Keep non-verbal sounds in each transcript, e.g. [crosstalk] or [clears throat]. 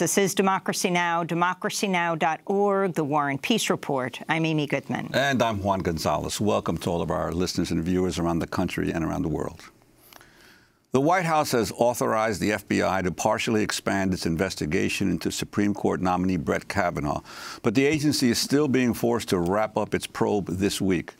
This is Democracy Now!, democracynow.org, The War and Peace Report. I'm Amy Goodman. And I'm Juan Gonzalez. Welcome to all of our listeners and viewers around the country and around the world. The White House has authorized the FBI to partially expand its investigation into Supreme Court nominee Brett Kavanaugh, but the agency is still being forced to wrap up its probe this week.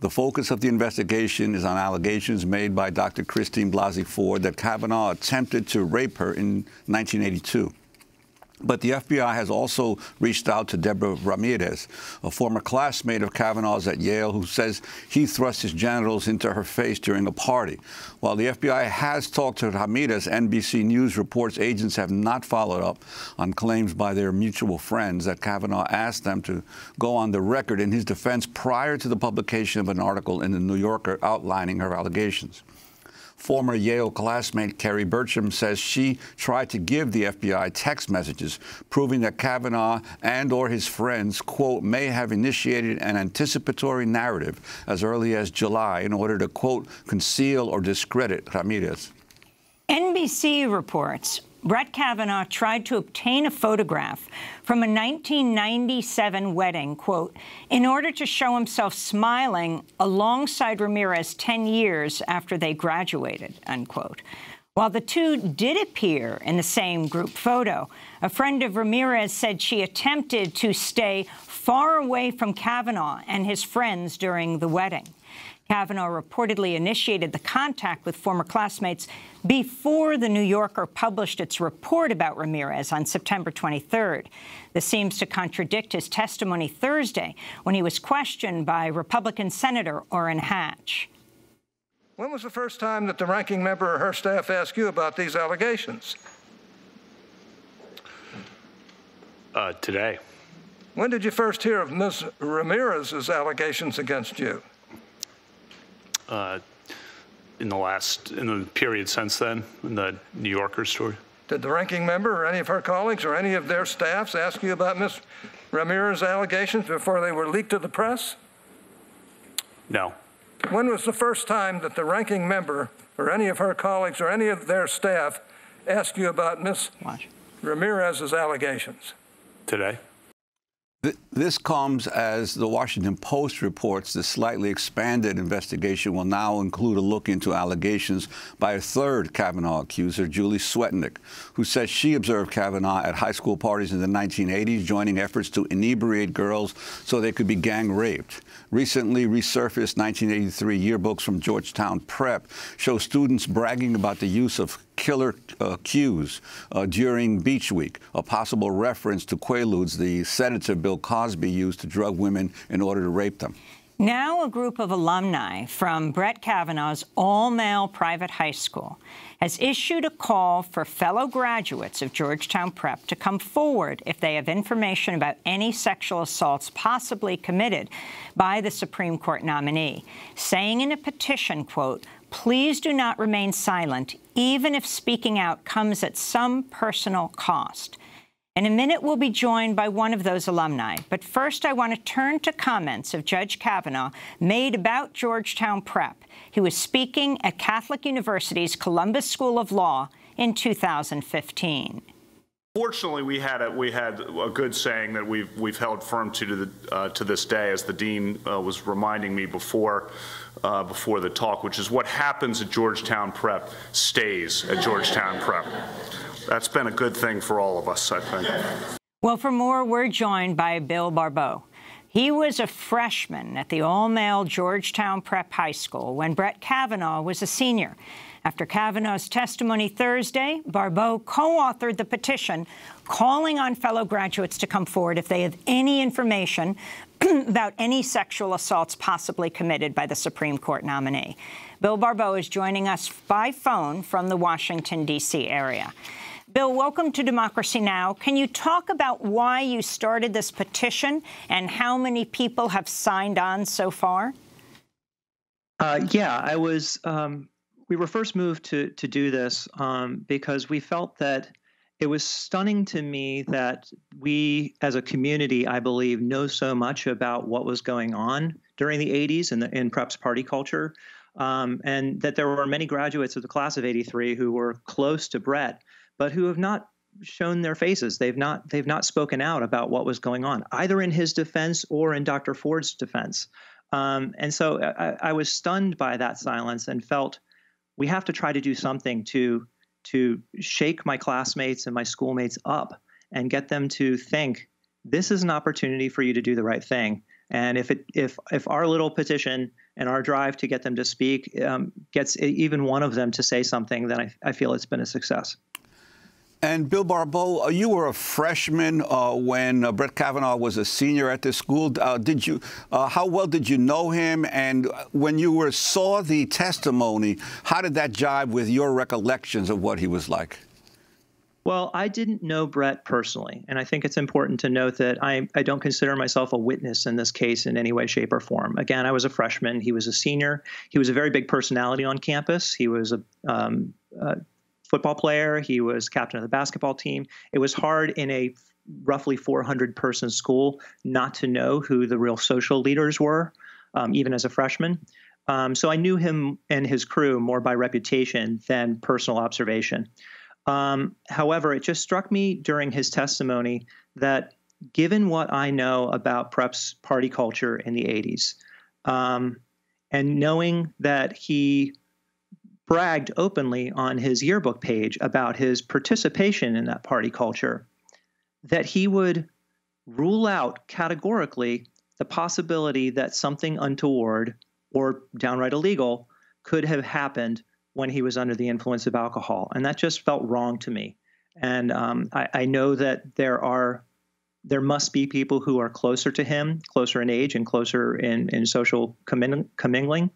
The focus of the investigation is on allegations made by Dr. Christine Blasey Ford that Kavanaugh attempted to rape her in 1982. But the FBI has also reached out to Deborah Ramirez, a former classmate of Kavanaugh's at Yale, who says he thrust his genitals into her face during a party. While the FBI has talked to Ramirez, NBC News reports agents have not followed up on claims by their mutual friends that Kavanaugh asked them to go on the record in his defense prior to the publication of an article in the New Yorker outlining her allegations. Former Yale classmate Kerry Berchem says she tried to give the FBI text messages proving that Kavanaugh and or his friends, quote, may have initiated an anticipatory narrative as early as July in order to, quote, conceal or discredit Ramirez. NBC reports Brett Kavanaugh tried to obtain a photograph from a 1997 wedding, quote, in order to show himself smiling alongside Ramirez 10 years after they graduated, unquote. While the two did appear in the same group photo, a friend of Ramirez said she attempted to stay far away from Kavanaugh and his friends during the wedding. Kavanaugh reportedly initiated the contact with former classmates before The New Yorker published its report about Ramirez on September 23rd. This seems to contradict his testimony Thursday when he was questioned by Republican Senator Orrin Hatch. When was the first time that the ranking member or her staff asked you about these allegations? Uh, today. When did you first hear of Ms. Ramirez's allegations against you? Uh, in the last in the period since then in the New Yorker story. Did the ranking member or any of her colleagues or any of their staffs ask you about Ms. Ramirez's allegations before they were leaked to the press? No. When was the first time that the ranking member or any of her colleagues or any of their staff asked you about Ms. Watch. Ramirez's allegations? Today. This comes as the Washington Post reports the slightly expanded investigation will now include a look into allegations by a third Kavanaugh accuser, Julie Swetnick, who says she observed Kavanaugh at high school parties in the 1980s, joining efforts to inebriate girls so they could be gang raped. Recently resurfaced 1983 yearbooks from Georgetown Prep show students bragging about the use of killer uh, cues uh, during Beach Week, a possible reference to Quaaludes, the sedative Bill Cosby used to drug women in order to rape them. Now a group of alumni from Brett Kavanaugh's all-male private high school has issued a call for fellow graduates of Georgetown Prep to come forward if they have information about any sexual assaults possibly committed by the Supreme Court nominee, saying in a petition, quote, please do not remain silent, even if speaking out comes at some personal cost. In a minute, we'll be joined by one of those alumni. But first, I want to turn to comments of Judge Kavanaugh made about Georgetown Prep. He was speaking at Catholic University's Columbus School of Law in 2015. Fortunately, we had a, we had a good saying that we've we've held firm to to, the, uh, to this day, as the dean uh, was reminding me before uh, before the talk, which is what happens at Georgetown Prep stays at Georgetown Prep. That's been a good thing for all of us, I think. Well, for more, we're joined by Bill Barbot. He was a freshman at the all-male Georgetown Prep High School when Brett Kavanaugh was a senior. After Kavanaugh's testimony Thursday, Barbot co-authored the petition calling on fellow graduates to come forward if they have any information [clears throat] about any sexual assaults possibly committed by the Supreme Court nominee. Bill Barbot is joining us by phone from the Washington, D.C. area. Bill, welcome to Democracy Now! Can you talk about why you started this petition and how many people have signed on so far? Uh, yeah, I was um, we were first moved to to do this um, because we felt that it was stunning to me that we, as a community, I believe, know so much about what was going on during the 80s in the in preps party culture, um, and that there were many graduates of the class of '83 who were close to Brett, but who have not shown their faces. They've not they've not spoken out about what was going on, either in his defense or in Dr. Ford's defense. Um, and so I, I, was stunned by that silence and felt we have to try to do something to to shake my classmates and my schoolmates up and get them to think this is an opportunity for you to do the right thing. And if it if if our little petition and our drive to get them to speak um, gets even one of them to say something, then I, I feel it's been a success. And Bill Barbot, uh, you were a freshman uh, when uh, Brett Kavanaugh was a senior at this school. Uh, did you? Uh, how well did you know him? And when you were saw the testimony, how did that jibe with your recollections of what he was like? Well, I didn't know Brett personally, and I think it's important to note that I, I don't consider myself a witness in this case in any way, shape, or form. Again, I was a freshman. He was a senior. He was a very big personality on campus. He was a um, football player. He was captain of the basketball team. It was hard in a roughly 400 person school not to know who the real social leaders were, um, even as a freshman. Um, so I knew him and his crew more by reputation than personal observation. Um, however, it just struck me during his testimony that given what I know about Prep's party culture in the 80s, um, and knowing that he bragged openly on his yearbook page about his participation in that party culture, that he would rule out categorically the possibility that something untoward or downright illegal could have happened when he was under the influence of alcohol. And that just felt wrong to me. And um, I, I, know that there are there must be people who are closer to him, closer in age and closer in, in social commingling,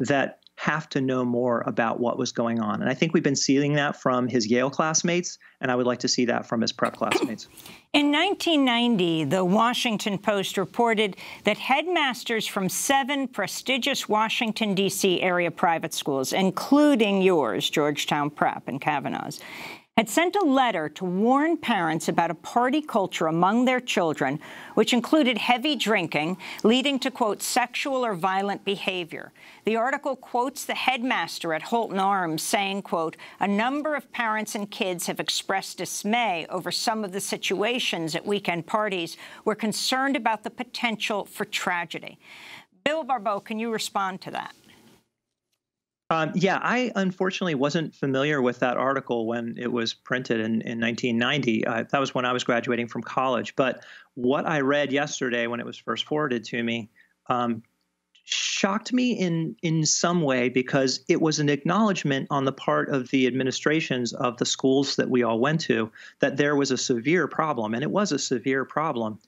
that have to know more about what was going on. And I think we've been seeing that from his Yale classmates, and I would like to see that from his prep classmates. [clears throat] In 1990, the Washington Post reported that headmasters from seven prestigious Washington, D.C. area private schools, including yours, Georgetown Prep and Kavanaugh's, had sent a letter to warn parents about a party culture among their children, which included heavy drinking, leading to, quote, sexual or violent behavior. The article quotes the headmaster at Holton Arms saying, quote, a number of parents and kids have expressed dismay over some of the situations at weekend parties. We're concerned about the potential for tragedy. Bill Barbot, can you respond to that? Um, yeah, I unfortunately wasn't familiar with that article when it was printed in, in 1990. Uh, that was when I was graduating from college. But what I read yesterday when it was first forwarded to me um, shocked me in in some way because it was an acknowledgement on the part of the administrations of the schools that we all went to that there was a severe problem, and it was a severe problem.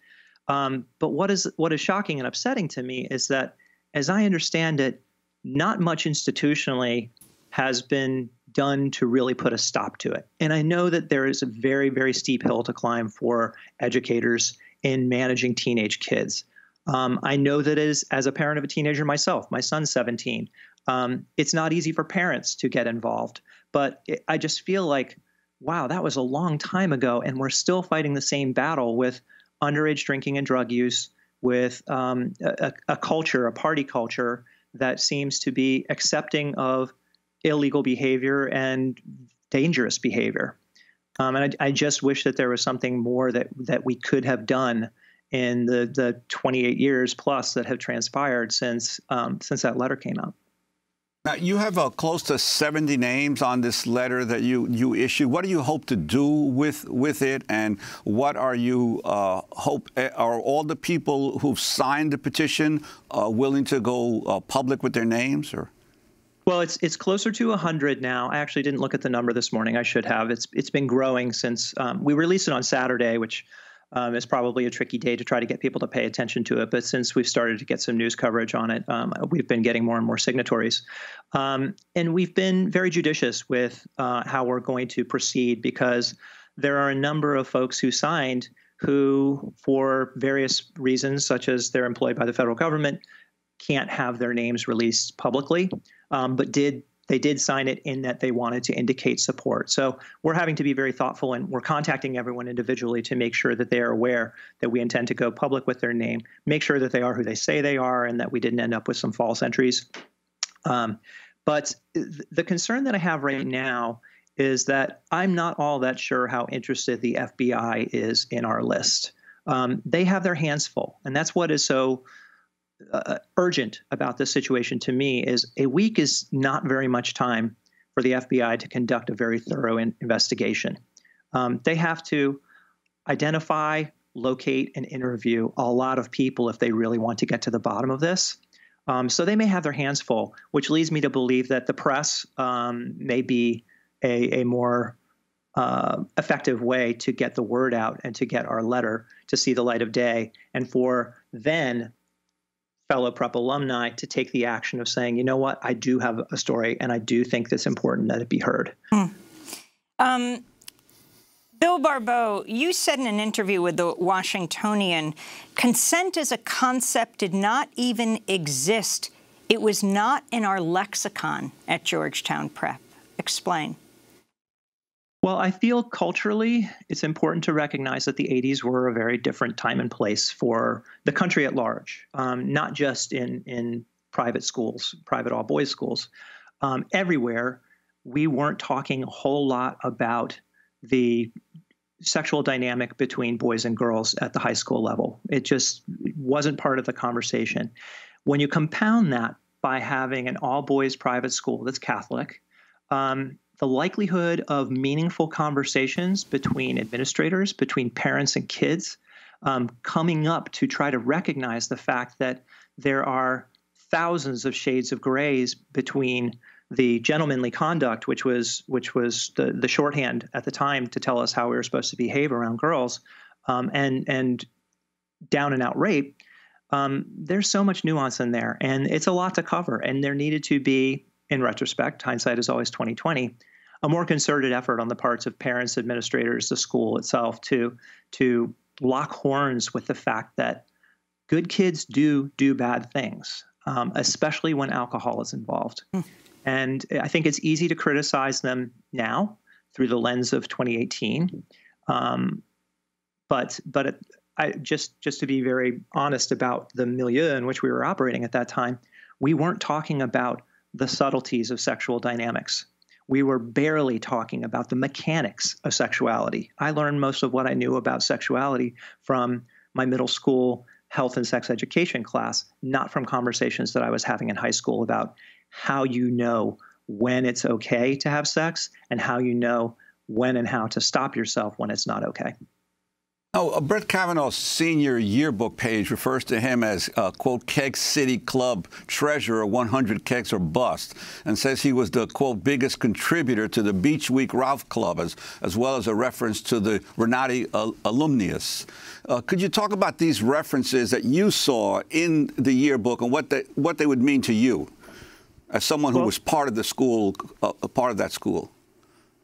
Um, but what is what is shocking and upsetting to me is that, as I understand it not much institutionally has been done to really put a stop to it. And I know that there is a very, very steep hill to climb for educators in managing teenage kids. Um, I know that as, as a parent of a teenager myself, my son's 17, um, it's not easy for parents to get involved. But it, I just feel like, wow, that was a long time ago, and we're still fighting the same battle with underage drinking and drug use, with um, a, a culture, a party culture that seems to be accepting of illegal behavior and dangerous behavior. Um, and I, I, just wish that there was something more that that we could have done in the the 28 years plus that have transpired since um, since that letter came out. Now, you have uh, close to 70 names on this letter that you, you issued. What do you hope to do with, with it? And what are you uh, hope, eh, are all the people who've signed the petition uh, willing to go uh, public with their names? or? Well, it's it's closer to 100 now. I actually didn't look at the number this morning. I should have. It's it's been growing since um, we released it on Saturday, which um, it's probably a tricky day to try to get people to pay attention to it. But since we've started to get some news coverage on it, um, we've been getting more and more signatories. Um, and we've been very judicious with uh, how we're going to proceed because there are a number of folks who signed who, for various reasons, such as they're employed by the federal government, can't have their names released publicly, um, but did they did sign it in that they wanted to indicate support. So we're having to be very thoughtful and we're contacting everyone individually to make sure that they are aware that we intend to go public with their name, make sure that they are who they say they are, and that we didn't end up with some false entries. Um, but the concern that I have right now is that I'm not all that sure how interested the FBI is in our list. Um, they have their hands full, and that's what is so uh, urgent about this situation to me. Is a week is not very much time for the FBI to conduct a very thorough in- investigation. Um, they have to identify, locate, and interview a lot of people if they really want to get to the bottom of this. Um, so they may have their hands full, which leads me to believe that the press um, may be a, a more uh, effective way to get the word out and to get our letter to see the light of day, and for then fellow prep alumni to take the action of saying, you know what, I do have a story, and I do think it's important that it be heard. Hmm. Um, Bill Barbot, you said in an interview with the Washingtonian, consent as a concept did not even exist. It was not in our lexicon at Georgetown Prep. Explain. Well, I feel culturally it's important to recognize that the 80s were a very different time and place for the country at large, um, not just in, in private schools, private all boys schools. Um, everywhere, we weren't talking a whole lot about the sexual dynamic between boys and girls at the high school level. It just wasn't part of the conversation. When you compound that by having an all boys private school that's Catholic, um, the likelihood of meaningful conversations between administrators, between parents and kids, um, coming up to try to recognize the fact that there are thousands of shades of grays between the gentlemanly conduct, which was which was the the shorthand at the time to tell us how we were supposed to behave around girls, um, and and down and out rape. Um, there's so much nuance in there, and it's a lot to cover. And there needed to be, in retrospect, hindsight is always 2020, a more concerted effort on the parts of parents, administrators, the school itself to to lock horns with the fact that good kids do do bad things, um, especially when alcohol is involved. Mm. And I think it's easy to criticize them now through the lens of 2018. Um, but but I, just just to be very honest about the milieu in which we were operating at that time, we weren't talking about the subtleties of sexual dynamics. We were barely talking about the mechanics of sexuality. I learned most of what I knew about sexuality from my middle school health and sex education class, not from conversations that I was having in high school about how you know when it's okay to have sex and how you know when and how to stop yourself when it's not okay. Oh, uh, Brett Kavanaugh's senior yearbook page refers to him as, uh, quote, Keg City Club treasurer, 100 kegs or bust, and says he was the, quote, biggest contributor to the Beach Week Ralph Club, as, as well as a reference to the Renate uh, alumnus. Uh, could you talk about these references that you saw in the yearbook and what they, what they would mean to you? as someone who well, was part of the school, uh, a part of that school?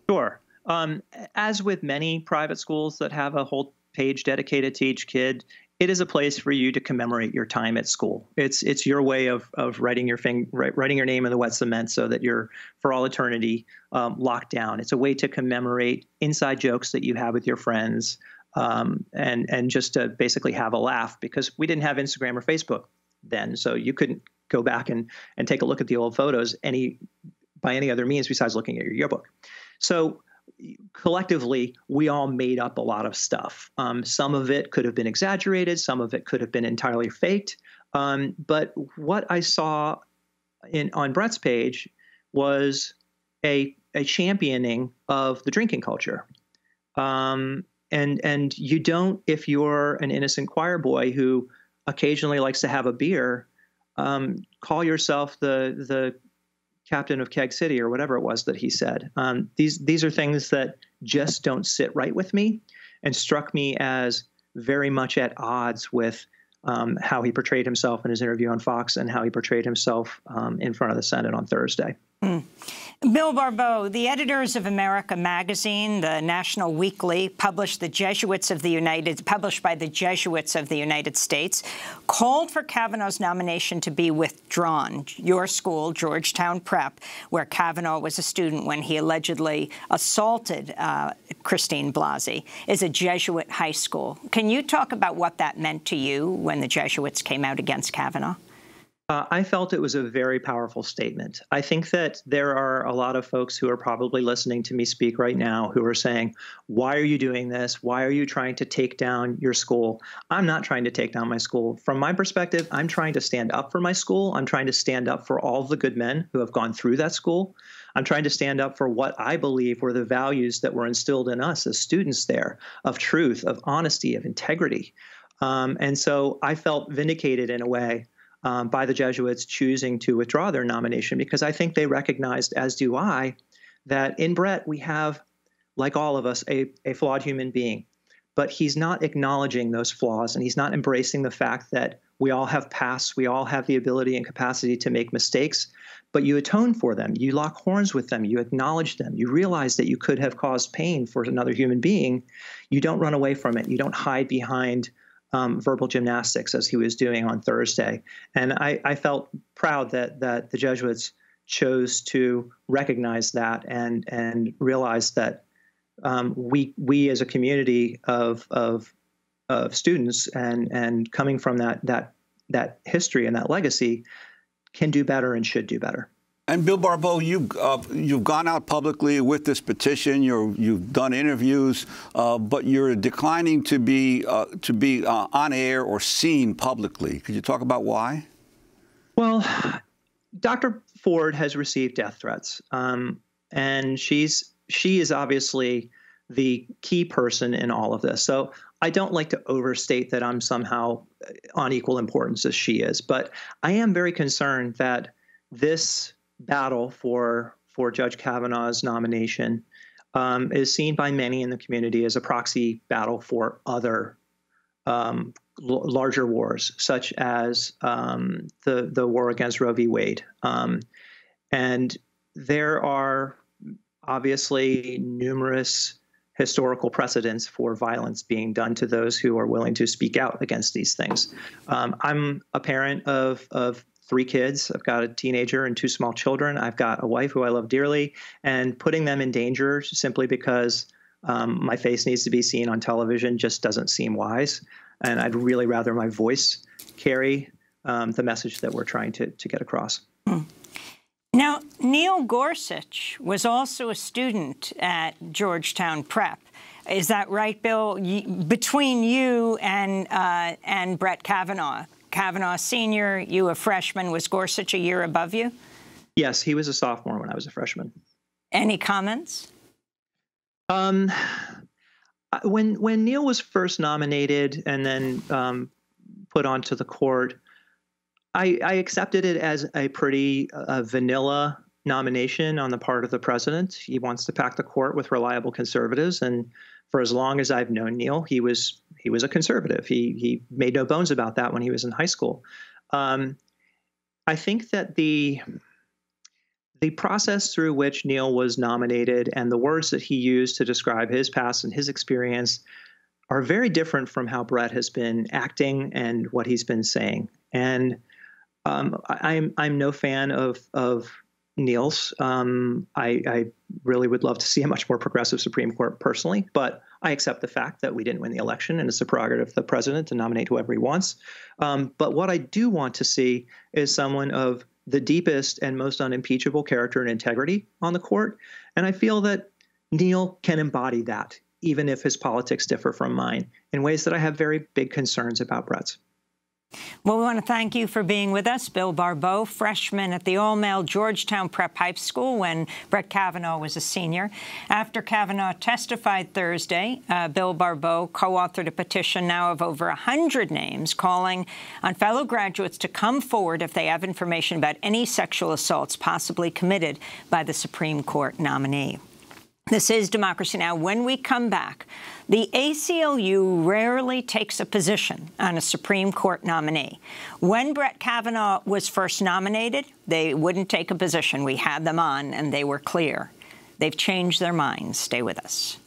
Sure. Um, as with many private schools that have a whole page dedicated to each kid, it is a place for you to commemorate your time at school. It's it's your way of of writing your thing, writing your name in the wet cement so that you're for all eternity um, locked down. It's a way to commemorate inside jokes that you have with your friends, um, and and just to basically have a laugh because we didn't have Instagram or Facebook then, so you couldn't go back and and take a look at the old photos any by any other means besides looking at your yearbook. So collectively, we all made up a lot of stuff. Um, some of it could have been exaggerated, some of it could have been entirely faked. Um, but what I saw in on Brett's page was a a championing of the drinking culture. Um, and and you don't if you're an innocent choir boy who occasionally likes to have a beer um, call yourself the the captain of Keg City or whatever it was that he said. Um, these these are things that just don't sit right with me, and struck me as very much at odds with um, how he portrayed himself in his interview on Fox and how he portrayed himself um, in front of the Senate on Thursday. Mm. Bill Barbot, the editors of America magazine, the national weekly, published the Jesuits of the United, published by the Jesuits of the United States, called for Kavanaugh's nomination to be withdrawn. Your school, Georgetown Prep, where Kavanaugh was a student when he allegedly assaulted uh, Christine Blasey, is a Jesuit high school. Can you talk about what that meant to you when the Jesuits came out against Kavanaugh? Uh, I felt it was a very powerful statement. I think that there are a lot of folks who are probably listening to me speak right now who are saying, Why are you doing this? Why are you trying to take down your school? I'm not trying to take down my school. From my perspective, I'm trying to stand up for my school. I'm trying to stand up for all the good men who have gone through that school. I'm trying to stand up for what I believe were the values that were instilled in us as students there of truth, of honesty, of integrity. Um, and so I felt vindicated in a way um, by the Jesuits choosing to withdraw their nomination because I think they recognized, as do I, that in Brett we have, like all of us, a, a flawed human being. But he's not acknowledging those flaws and he's not embracing the fact that we all have pasts, we all have the ability and capacity to make mistakes, but you atone for them. You lock horns with them. You acknowledge them. You realize that you could have caused pain for another human being. You don't run away from it. You don't hide behind um, verbal gymnastics as he was doing on Thursday. And I, I, felt proud that that the Jesuits chose to recognize that and and realize that um, we we as a community of of of students and and coming from that that that history and that legacy can do better and should do better. And Bill Barbot, you, uh, you've gone out publicly with this petition. you have done interviews, uh, but you're declining to be uh, to be uh, on air or seen publicly. Could you talk about why? Well, Dr. Ford has received death threats, um, and she's she is obviously the key person in all of this. So I don't like to overstate that I'm somehow on equal importance as she is, but I am very concerned that this battle for for Judge Kavanaugh's nomination um, is seen by many in the community as a proxy battle for other um, l- larger wars, such as um, the the war against Roe v. Wade. Um, and there are obviously numerous historical precedents for violence being done to those who are willing to speak out against these things. Um, I'm a parent of of three kids. I've got a teenager and two small children. I've got a wife who I love dearly, and putting them in danger simply because um, my face needs to be seen on television just doesn't seem wise. And I'd really rather my voice carry um, the message that we're trying to, to get across. Hmm. Now, Neil Gorsuch was also a student at Georgetown Prep. Is that right, Bill? between you and uh, and Brett Kavanaugh, Kavanaugh senior, you a freshman. Was Gorsuch a year above you? Yes, he was a sophomore when I was a freshman. Any comments? Um, when when Neil was first nominated and then um, put onto the court, I, I accepted it as a pretty uh, vanilla nomination on the part of the president. He wants to pack the court with reliable conservatives, and for as long as I've known Neil, he was he was a conservative. He he made no bones about that when he was in high school. Um, I think that the the process through which Neil was nominated and the words that he used to describe his past and his experience are very different from how Brett has been acting and what he's been saying. And um, I, I'm I'm no fan of of Neil's. Um, I, I, really would love to see a much more progressive Supreme Court personally, but I accept the fact that we didn't win the election and it's the prerogative of the president to nominate whoever he wants. Um, but what I do want to see is someone of the deepest and most unimpeachable character and integrity on the court. And I feel that Neil can embody that, even if his politics differ from mine, in ways that I have very big concerns about Brett's. Well, we want to thank you for being with us. Bill Barbot, freshman at the all-male Georgetown Prep High School when Brett Kavanaugh was a senior. After Kavanaugh testified Thursday, uh, Bill Barbot co-authored a petition now of over 100 names calling on fellow graduates to come forward if they have information about any sexual assaults possibly committed by the Supreme Court nominee. This is Democracy Now! When we come back, the ACLU rarely takes a position on a Supreme Court nominee. When Brett Kavanaugh was first nominated, they wouldn't take a position. We had them on, and they were clear. They've changed their minds. Stay with us.